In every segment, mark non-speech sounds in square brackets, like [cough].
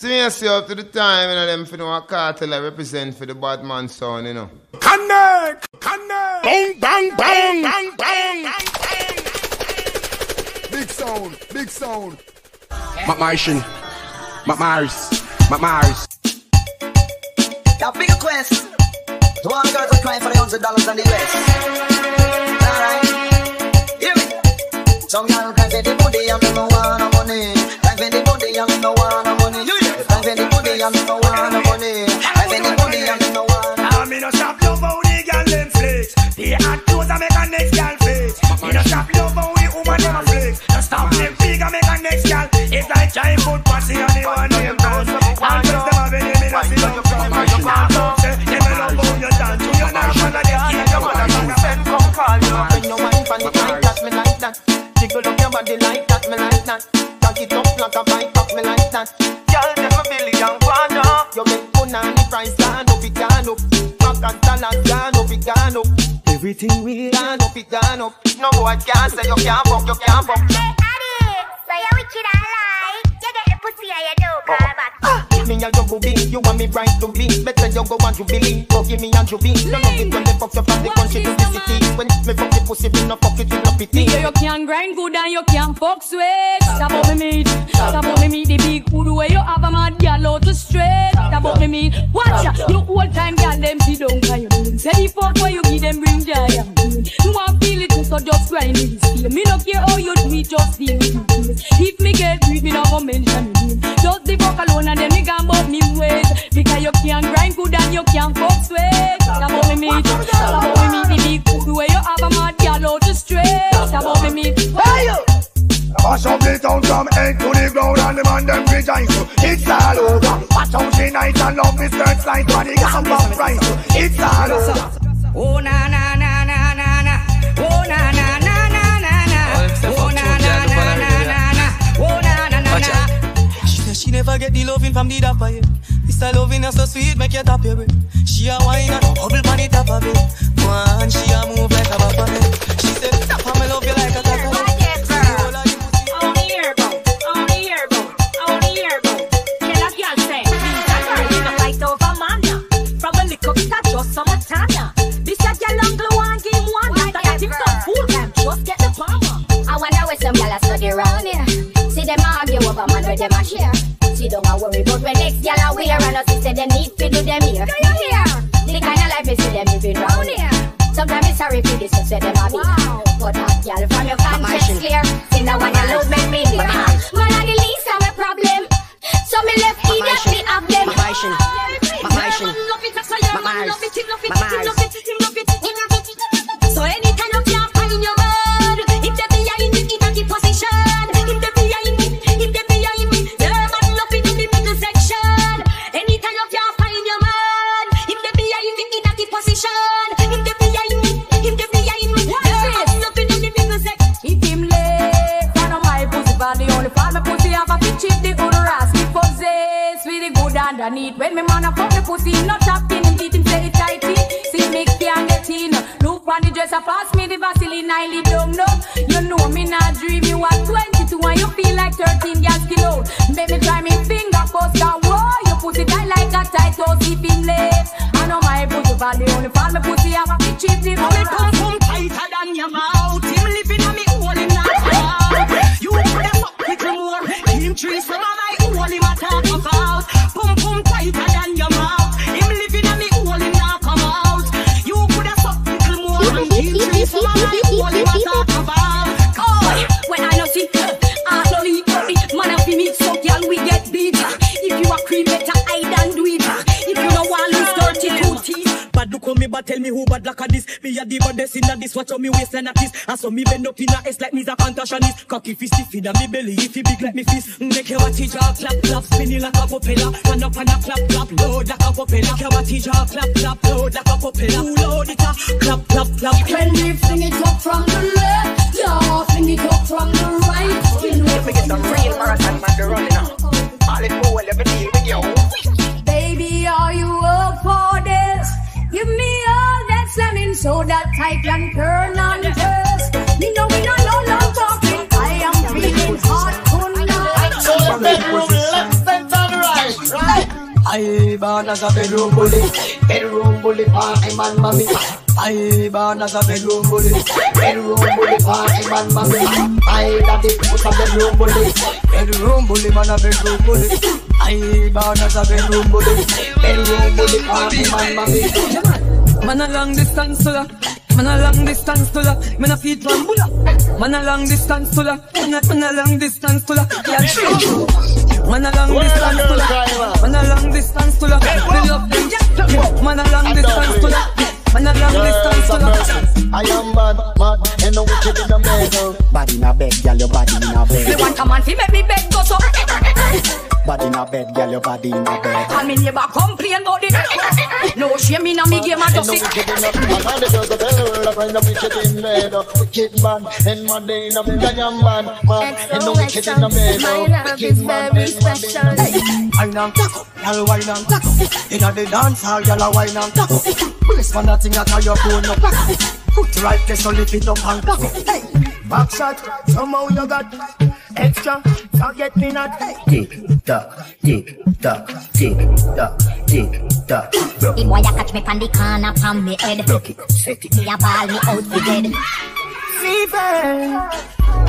See, I see up to the time, you know, them for know what cartel I represent for the bad man son, you know. Connect! Connect! Bang, bang, bang, bang, bang, bang. Big sound, big sound. McMartian, McMars, McMars. Now big request to all the girls who crying for the hundred dollars in the US. Alright, hear me. Some girl cry for the booty and me no want no money. Cry for the booty and me no want no money. Cry no want no money. And me no want. Now me no stop love how the girl them up. No can't say you can't fuck, you can't fuck. Hey, Addy, so you wicked and lie. You get the pussy and you do call back. Me and you go you want me bright to be. Better you go and jubilee. Go give me and jubilee. Don't love it when they fuck you from the country to the city. When me fuck the pussy, me no fuck it with no pity. Me you can grind good and you can fuck sweet. Stop up me meat, stop up me meat. The big food where you have a mad gal out to straight. Stop up me meat. Watch ya, you old time gal them see don't cry. Say the fuck where you give them bring joy. So just grind it. Still me no care how you do it, just deal with it. If me get weak, me no go mention me name. Just the fuck alone and then me can bust me ways. Because you can grind good and you can fuck sweet. Stop up me meat, stop up me meat. The big food where you have a mad gal out to straight. Stop up me meat. Hey you! Mash up the town from head to the ground and the man them rejoice. It's all over. Watch how she nice and love me skirts like body got some price. It's all over. Get the loving from the dapper yeah. This style loving is so sweet, make you tap your breath. She a wine and bubble on the top of it. One, she a move like a bapper. She say, Tapa, me love you like a tapa. I wonder where some gyal study round here. See them argue over man where them a share. Next gyal a wear and us say them need to do them here. Do you hear? The kind of life we see them living round here. Sometimes it's sorry for this, where them a be. But a gyal from your conscience clear. Make me try me finger first, and whoa, you pussy tight like a tight if him late. I know my pussy body only fall my pussy have a if the Me pum me, but tell me who bad like a this. Me a the baddest in a this. Watch how me waistline at this. And so me bend up in a S like me's a contortionist. Cocky fist stiff in a me belly, if he big like me fist. Mm, make your watch it clap clap, spinning like a propeller. Stand up and a clap clap, load like a propeller. Make your watch it clap clap, load like a propeller. Who load it a clap clap clap. When we fling it up from the left, yeah, fling it up from the right. Skin If we get some real marathon man to run it now. All it cool every day with you. Baby, are you that so that I can turn on this. Me know we not no long talking. I am feeling hot tonight. So the bedroom left, center, right. I born as a bedroom bully. Bedroom bully, party man, mommy. I born as a bedroom bully. Bedroom bully, party man, mommy. I daddy put a bedroom bully. Bedroom bully, man, a bedroom bully. I born as a bedroom bully. Bedroom bully, party man, mommy. Man a long distance to that. Man a long distance to that. Man a feed from bulla. Man a long distance to that. Man a, man a long distance to that. Yeah, sure. Man a long distance to that. Man a long distance to that. Me love them. Yeah. Man a long distance to that. Man a long distance to that. I am bad, mad, and no wicked in the bed. Body in a bed, girl, your body in a Me bed. want a man fi make me bed go so. Body in a bed, girl, your body in a bed. And me neighbor complain about it. No shame in a me game and And just no it. wicked in the And all the girls that tell the world I find the wicked in bed. Wicked man, and mad in the bed. I am bad, mad, and no wicked in the bed. My love Wicked is man, very and mad in special. the bed. Wine and taco, y'all wine and taco. Inna the dance hall, y'all a wine and taco. Brace for nothing at all, your phone no back. Put right place, so lift it up and back. Hey, back shot, somehow you got extra. Forget me not. Tick tock, tick tock, tick tock, tick tock. The boy a catch me from the corner from me head. Me a ball me out for dead. Fever,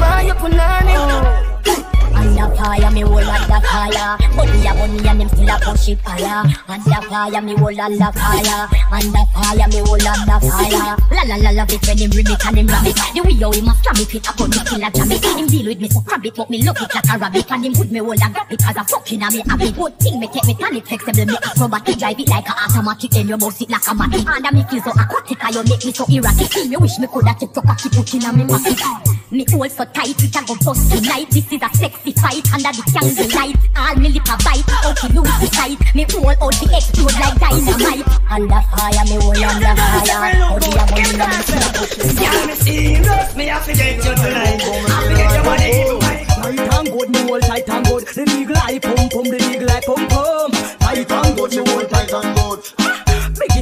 why you punani? Under fire, me hold under fire. Bunny a bunny and him still a push it higher. Under fire, me hold under fire. Under fire, me hold under fire. La la la love it when him bring it and him ram it. The way how him a slam it, fit a me kill a jam it. Him deal with me so crab it, but me love it like a rabbit. And him put me hold a grab it as a fucking a me. Good thing me take me tan it flexible, me acrobatic. Drive it like a automatic, then you bounce it like a matic. And me feel so aquatic, and you make me so erratic. Me wish me coulda kept your cocky put in a me pocket. Me hold so tight, we can go bust tonight. This is a sexy fight under the candle light. All me lip a bite, out to lose the sight. Me hold out the explode like dynamite. Under fire, me hold under fire. Out the money, me see Yeah, me serious, me have to get you tonight. Have to get your money Tight and good, me hold tight and good. The eagle eye pum pum, the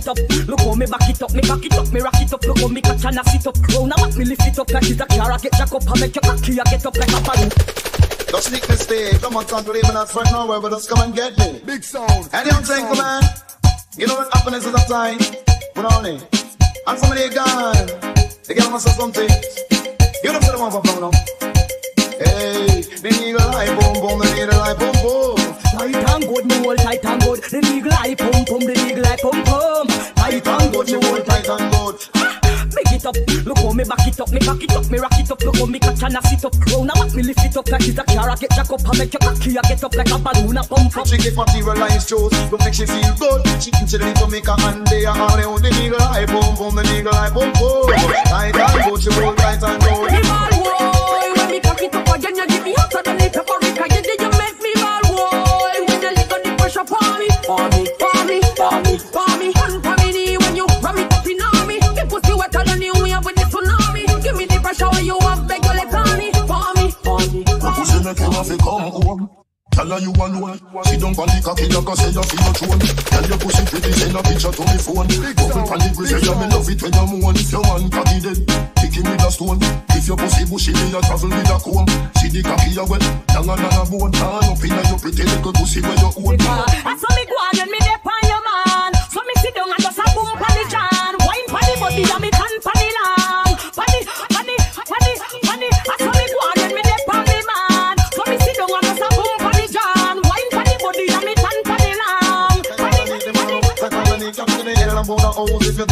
it up, look how me back it up, me back it up, me rock it up, look how me catch and I sit up. Round a me lift it up like it's a car, I get jack up, I make your cocky, I get up like a balloon. Just sneak this stage, come on, can't believe me not friend nowhere, but just come and get me. Big sound. And young gentleman, you know what happiness is of time. Put on it. And somebody gone. They get on something. You don't put them on for now. Hey, the eagle eye boom boom, the eagle eye boom boom. Tight and good, me hold tight and good. The eagle eye pum pum, the eagle eye pum pum. Tight and good, me hold tight and good. [laughs] Big it up, look how me back it up, me back it up, me rock it up, look how me catch and I sit up. Round a me lift it up like it's a car, I get jack up, I make your cocky, I get up like a balloon, I pump up. She get materialized shows, don't make she feel good. She can chill to make her hand they are all the eagle eye boom boom, the eagle eye boom boom. Her you alone. She don't want the cocky like I say you feel your throne. Tell your pussy pretty, send a picture to me phone. Bubble pan the grizzly, yeah, me love it when you moan. If your man cocky dead, kick him with a stone. If your pussy bushy, me a travel with a comb. See the cocky you wet, longer than a bone. Turn up inna your pretty little pussy where you own. On when me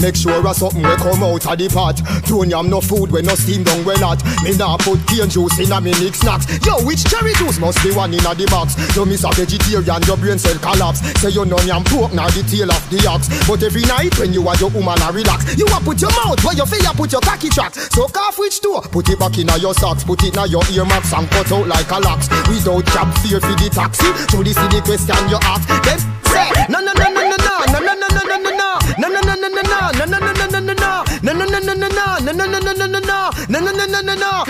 make sure a something will come out of the pot. Don't yam no food when no steam down well hot. Me nah put cane juice in a me mix snacks. Yo, which cherry juice must be one in a the box? Yo, miss a vegetarian, your brain cell collapse. Say you no yam pork, now the tail of the ox. But every night when you are your woman a relax, you a put your mouth where your face, put your cocky tracks. So off which door, put it back in your socks, put it in your earmarks and cut out like a lax. Without cab fear for the taxi, so this is the question you ask. Then say,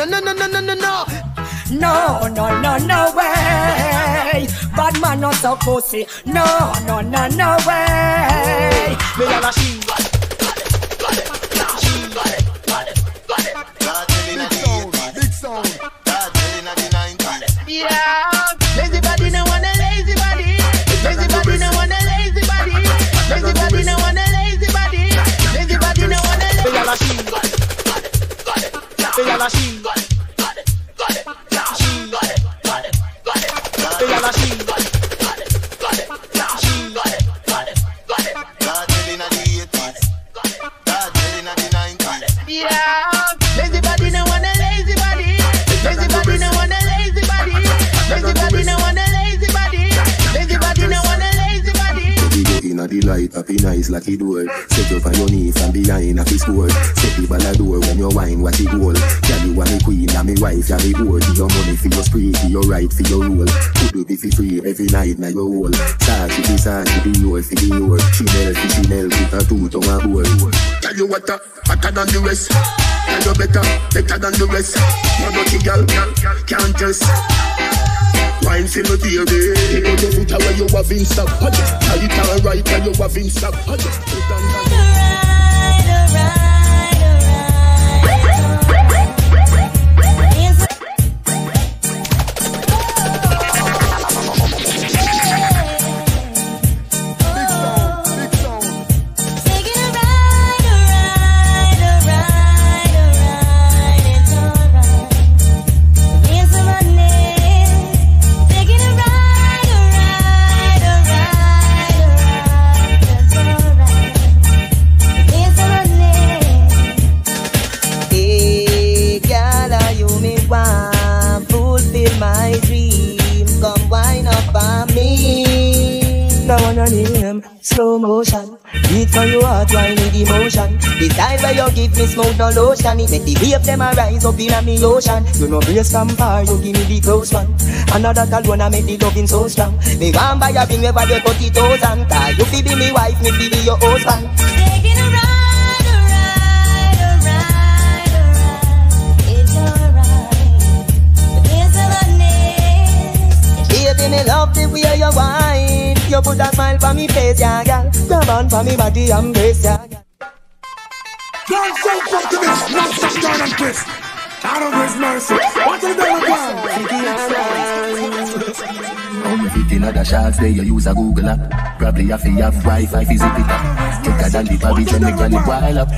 no, no, no, no, no, no. No, no, no, no way. Bad man not so pussy. No, no, no, no way. Me and a she. Me and a she. Happy nice like it door. Set up on your knee from behind a fist score. Set the ball a door when you wine, watch it goal. Girl, you are me queen, and me wife, you me board. Give your money for your spree, for your right, for your rule. Could do be for free every night, now your whole. Start to be start to be your, for the your. Chanel, for Chanel, with a two tongue a board. Tell you what, uh, hotter than the rest. Tell you better, better than the rest. No dirty girl, girl, can't test. Wine for me baby Pick up your foot away you have in stock Tell it all right tell you have in stock Put on that Where you give me smoke no lotion, it make the wave them a rise up in a me ocean. You know brace from far, you give me the close one. Another alone, I make the loving so strong. Me want buy a ring where you thirty thousand. Cause you fi be me wife, me fi be your husband. Baby, me love the way you whine. You put a smile for me face, yeah, girl. Grab on for me body and brace, yeah. Don't say fuck to this. Not stop down and twist. Out of his mercy. What is the Only fit in other shots there you use a Google app Probably have to have Wi-Fi fi zip it up Quicker than the package when me granny while up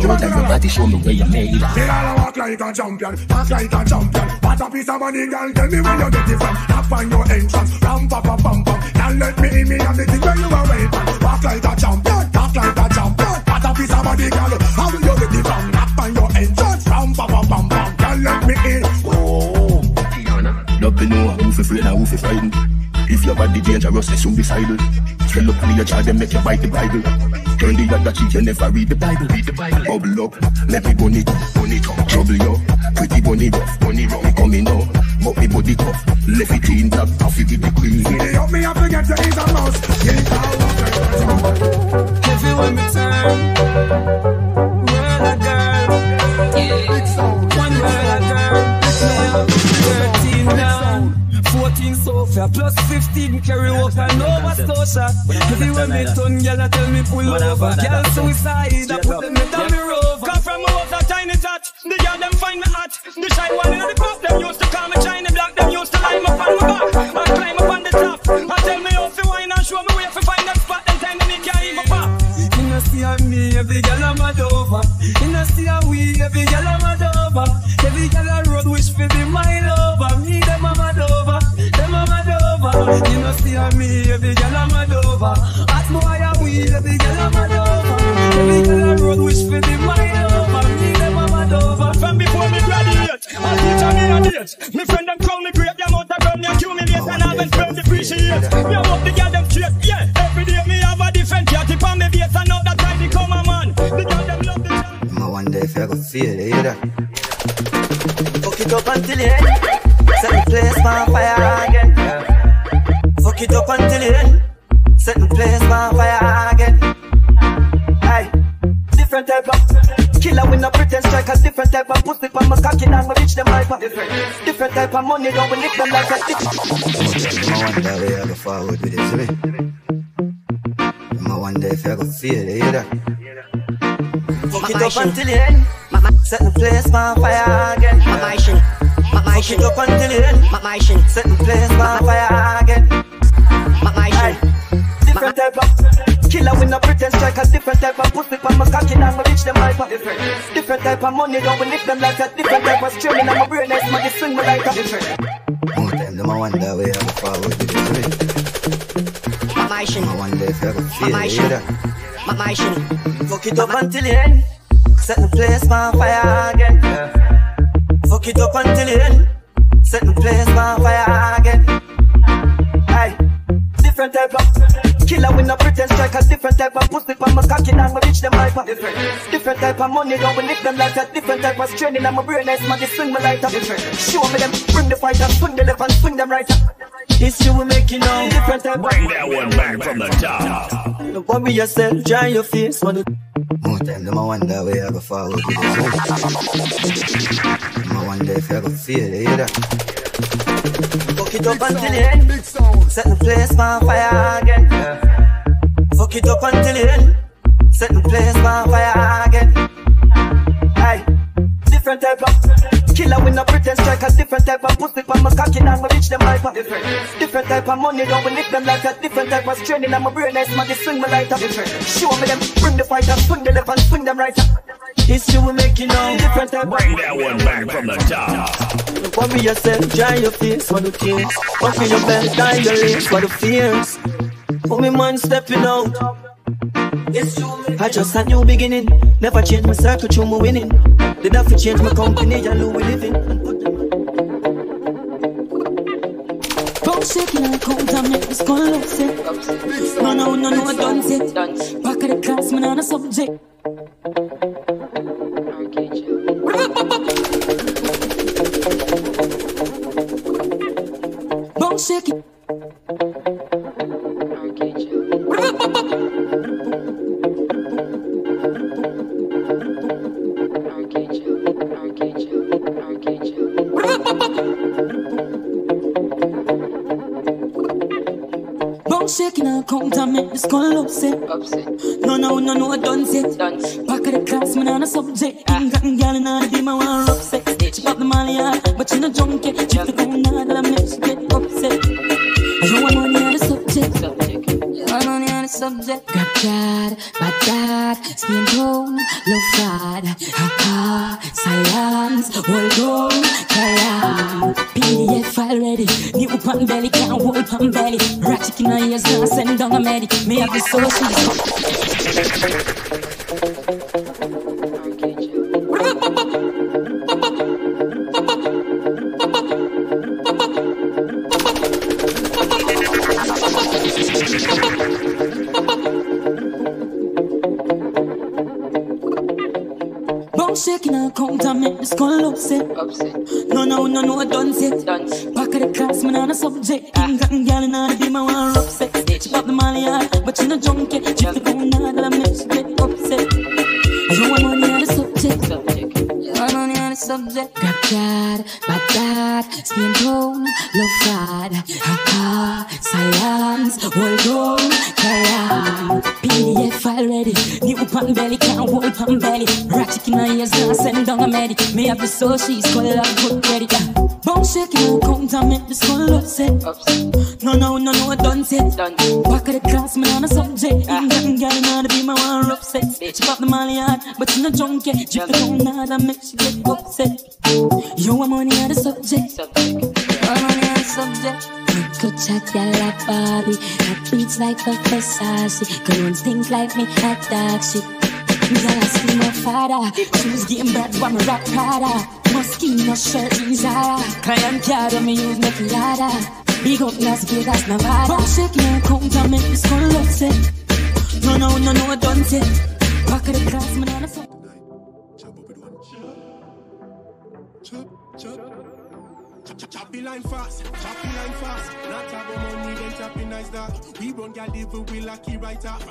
You out of your body show me where you made it They all walk like a champion, talk like a champion. What a piece of money, girl. Tell me where you get it from. Tap on your entrance, ram pa pa pam pam. Girl, let me in me and the thing where you are waiting. Walk like a champion, talk like a champion. What a piece of money, girl. How you get it from? Tap on your entrance, ram pa pa pam pam. Girl, let me in. Oh. Love know who fi afraid and who fi frightened If your body dangerous, they soon be silent Swell up on your child, then make you bite the Bible Turn the other cheek, you never read the Bible Read the Bible Bubble up, let me bun it, bun it up Trouble you, pretty bunny rough, bunny rough Me coming up, but me body tough Left it in top, off it with the queen See, help me, I forget to eat a mouse. Get out. Scotia. Everywhere me turn, gyal a tell me pull over. Gyal suicide, I put them in the rover. Come from a house a tiny touch. The girl them find me hot. The shy one in the club them used to call me China black. Them used to line up on my back and climb up on the top. And tell me how to wine and show me where to find that spot. Them time me can't even pop. You know see how me, every gyal a mad over. You know see how we, every gyal a mad over. Every gyal a road wish fi be my lover. Me them a mad over, them a mad over. You know see how me, every gyal a mad a road before me graduate, I teach me friend them me accumulate and I depreciate. Me the them every day me have a different base, I know that time they come a man. The them love the I wonder if you ever feel it? Fuck it up until end. Set the place on fire again. Fuck it up until. Set the place reach. Different, different type of money, don't we lick them like a different. I wonder where I go forward with this, see me? I wonder if I go feel it, you hear that? Fuck it up until the end. Set the place on fire again. My shit. My Fuck it up until the end. My shit. Set the place on fire again. My shit. Different type of killer with no pretend strike a different type of pussy from my cocky down, me reach them hyper. Different, different type of money, don't we lick them like a different type of strain in my brain, nice man, swing me like a different. More time, them I wonder where I go forward with this, see? My shit. I wonder if I go feel My it, you hear shit. that? My shit. Fuck it up until the end. Set the place on fire again. Fuck it up until the end. Set the place on fire again. Aye. Different type of killer with no pretend strike a different type of pussy from my cocky down, me reach them hyper. Different, different type of money, don't we lick them like a different type of strain in my brain, nice man, they swing my like a different. Show me them, bring the fight and swing the left and swing them right. up. This you will make you know different type. Bring that one back from the top. Don't worry yourself, dry your face, man. More time, them I wonder where I go forward with this, me? I wonder if I go feel it, you hear that? Fuck it up until the end. Set the place on fire again. Fuck it up until the end. Set the place on fire again. Aye. Different type of killer with no pretend strike a different type of pussy from my cocky down, me reach them hyper. Different, different type of money, don't we lick them like a different type of strain in my brain, nice man, they swing me like a different. Show me them, bring the fight and swing the left and swing them right. This you will make you know different type. Bring that one back from the top. Don't yourself, dry your face for the tears. Buckle your belt, tie your lace for the fears. Oh, me man stepping out. I just a new beginning. Never change my circle, through my winning. Did have to change my company, and who we living. Bum shaking and count and make this gun look sick. No, no, no, no, I done it. Back of the class, man, on a subject. And count and make this gun look sick. No, no, no, no, I done it. Back of the class, man, on a subject. Ain't got girl in the beam, I want sex. She pop the molly out, but she no junkie. Check the out, that I make she get upset. You want money on the subject. You want money on the subject. Got God, bad dad, skin tone, love God. Ha silence, hold on, carry PDF file ready. New pan belly, can't hold pan belly. Ratchet in my ears, now send down a medic. Me have the social. Bum the gun out, that I make she get upset. You want the subject. You want the subject. Got God, bad dad, silence, hold on. Ready. New pan belly, can't hold pan belly. Ratchet in my ears, now send down a medic. Me have the soul, she's call it up, good credit. Bum shaking and count and make this one look set. No, no, no, no, I done it. Back of the class, man, on a subject. Ah. Ain't got girl in the be my one sex. She pop the molly out, but she no junkie. Drip the phone out and make she get upset. You want money on the subject. You want money on the subject. Chat, yeah, like Barbie. Hot beats like a Versace. Colognes things like me, hot dog shit. Girl, I see my father. Shoes game bad, but me rock harder. Moschino shirt, Zara. Client card, me use me Prada. Big up Las Vegas, Nevada. Bum shaking and count and make this one look sick. No, no, no, no, done it. Back of the class, a line fast, choppy line fast. Not have money, then choppy nice that. We run gal live we lucky right up.